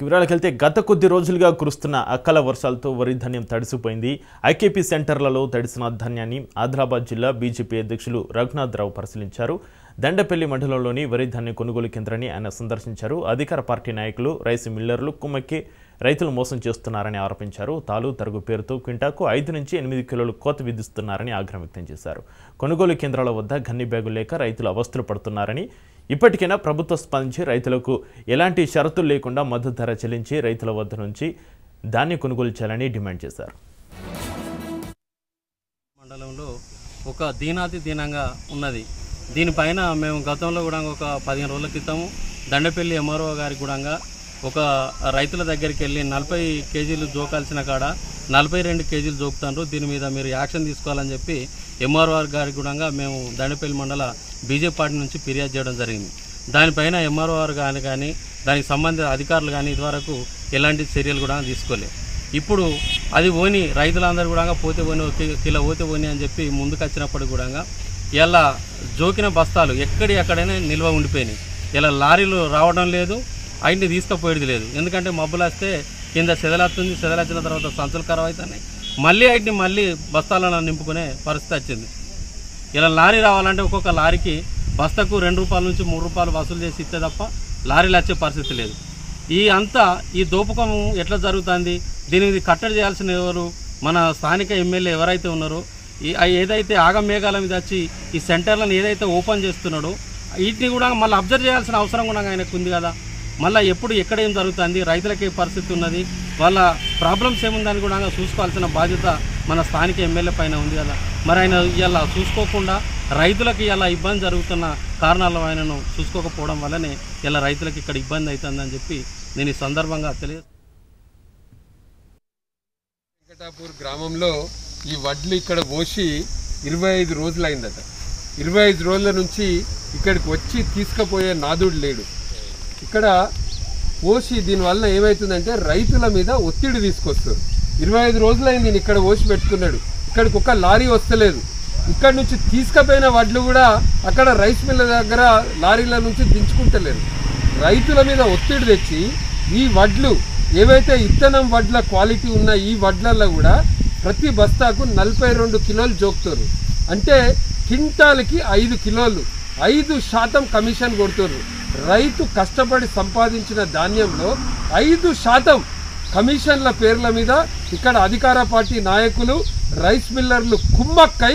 వివరాలకు వెళ్తే గత కొద్ది రోజులుగా కురుస్తున్న అక్కల వర్షాలతో వరి ధాన్యం తడిసిపోయింది. ఐకేపీ సెంటర్లలో తడిసిన ధాన్యాన్ని ఆదిలాబాద్ జిల్లా బీజేపీ అధ్యక్షులు రఘునాథ్ రావు పరిశీలించారు. దండపల్లి మండలంలోని వరి ధాన్యం కొనుగోలు కేంద్రాన్ని ఆయన సందర్శించారు. అధికార పార్టీ నాయకులు రైస్ మిల్లర్లు కుమ్మక్కి రైతులు మోసం చేస్తున్నారని ఆరోపించారు. తాలు తరుగు పేరుతో క్వింటాకు ఐదు నుంచి ఎనిమిది కిలోలు కోత విధిస్తున్నారని ఆగ్రహం వ్యక్తం చేశారు. కొనుగోలు కేంద్రాల వద్ద గన్ని బ్యాగులు లేక రైతులు అవస్థలు పడుతున్నారని ఇప్పటికైనా ప్రభుత్వం స్పందించి రైతులకు ఎలాంటి షరతులు లేకుండా మద్దతు ధర చెల్లించి రైతుల వద్ద నుంచి ధాన్యం కొనుగోలు చేయాలని డిమాండ్ చేశారు. మండలంలో ఒక దీనాతి దీనంగా ఉన్నది. దీనిపైన మేము గతంలో కూడా ఒక పదిహేను రోజుల క్రితం దండపల్లి ఎంఆర్ఓ గారికి కూడా ఒక రైతుల దగ్గరికి వెళ్ళి నలభై కేజీలు జోకాల్సిన కాడ నలభై రెండు కేజీలు జోకుతాండ్రు. దీని మీద మీరు యాక్షన్ తీసుకోవాలని చెప్పి ఎంఆర్ఓఆర్ గారికి కూడా మేము దండపల్లి మండల బీజేపీ పార్టీ నుంచి ఫిర్యాదు చేయడం జరిగింది. దానిపైన ఎంఆర్ఓఆర్ గారు కానీ కానీ దానికి సంబంధిత అధికారులు కానీ ఇదివరకు ఎలాంటి చర్యలు కూడా తీసుకోలేదు. ఇప్పుడు అది పోని రైతులందరూ కూడా పోతే పోని ఇలా కిలో పోతే పోని అని చెప్పి ముందుకొచ్చినప్పుడు కూడా ఇలా జోకిన బస్తాలు ఎక్కడి ఎక్కడైనా నిల్వ ఉండిపోయినాయి. ఇలా లారీలు రావడం లేదు అయింటి తీసుకుపోయేది లేదు. ఎందుకంటే మబ్బులు వస్తే కింద సెదలొస్తుంది సెదలొచ్చిన తర్వాత సంచులు ఖరాబ్ అవుతున్నాయి మళ్ళీ వాటిని మళ్ళీ బస్తాలను నింపుకునే పరిస్థితి వచ్చింది. ఇలా లారీ రావాలంటే ఒక్కొక్క లారీకి బస్తకు రెండు రూపాయల నుంచి మూడు రూపాయలు వసూలు చేసి ఇస్తే తప్ప లారీలు వచ్చే పరిస్థితి లేదు. ఈ అంతా ఈ దోపకం ఎట్లా జరుగుతుంది? దీనికి కట్టడి చేయాల్సిన ఎవరు? మన స్థానిక ఎమ్మెల్యే ఎవరైతే ఉన్నారో ఏదైతే ఆగమేఘాల మీద వచ్చి ఈ సెంటర్లను ఏదైతే ఓపెన్ చేస్తున్నాడో వీటిని కూడా మళ్ళీ అబ్జర్వ్ చేయాల్సిన అవసరం కూడా ఆయనకు ఉంది కదా. మళ్ళీ ఎప్పుడు ఎక్కడ ఏం జరుగుతుంది రైతులకి పరిస్థితి ఉన్నది వాళ్ళ ప్రాబ్లమ్స్ ఏముందని కూడా చూసుకోవాల్సిన బాధ్యత మన స్థానిక ఎమ్మెల్యే పైన ఉంది కదా. మరి ఆయన ఇలా చూసుకోకుండా రైతులకు ఇలా ఇబ్బంది జరుగుతున్న కారణాలు ఆయనను చూసుకోకపోవడం వల్లనే ఇలా రైతులకు ఇక్కడ ఇబ్బంది అవుతుందని చెప్పి నేను ఈ సందర్భంగా తెలియ వెంకటాపూర్ గ్రామంలో ఈ వడ్లు ఇక్కడ పోసి ఇరవై ఐదు రోజులు అయిందట ఇరవై ఐదు రోజుల నుంచి ఇక్కడికి వచ్చి తీసుకుపోయే నాదుడు లేడు. ఇక్కడ పోసి దీనివల్ల ఏమవుతుందంటే రైతుల మీద ఒత్తిడి తీసుకొస్తారు ఇరవై ఐదు రోజులైంది నేను ఇక్కడ ఓసి పెట్టుకున్నాడు. ఇక్కడికి ఒక లారీ వస్తలేదు. ఇక్కడ నుంచి తీసుకుపోయిన వడ్లు కూడా అక్కడ రైస్ మిల్ల దగ్గర లారీల నుంచి దించుకుంటలేరు రైతుల మీద ఒత్తిడి తెచ్చి ఈ వడ్లు ఏవైతే ఇత్తనం వడ్ల క్వాలిటీ ఉన్న ఈ వడ్లల్లో కూడా ప్రతి బస్తాకు నలభై రెండు కిలోలు జోకుతారు అంటే క్వింటాల్కి ఐదు కిలోలు ఐదు శాతం కమిషన్ కొడుతున్నారు రైతు కష్టపడి సంపాదించిన ధాన్యంలో ఐదు శాతం కమిషన్ల పేర్ల మీద ఇక్కడ అధికార పార్టీ నాయకులు రైస్ మిల్లర్లు కుమ్మక్కై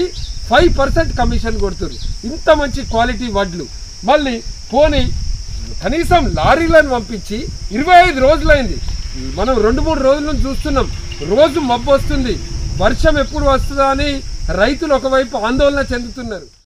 ఫైవ్ పర్సెంట్ కమిషన్ కొడుతున్నారు ఇంత మంచి క్వాలిటీ వడ్లు. మళ్ళీ పోనీ కనీసం లారీలను పంపించి ఇరవై ఐదు రోజులైంది. మనం రెండు మూడు రోజుల నుంచి చూస్తున్నాం. రోజు మబ్బు వస్తుంది వర్షం ఎప్పుడు వస్తుందా అని రైతులు ఒకవైపు ఆందోళన చెందుతున్నారు.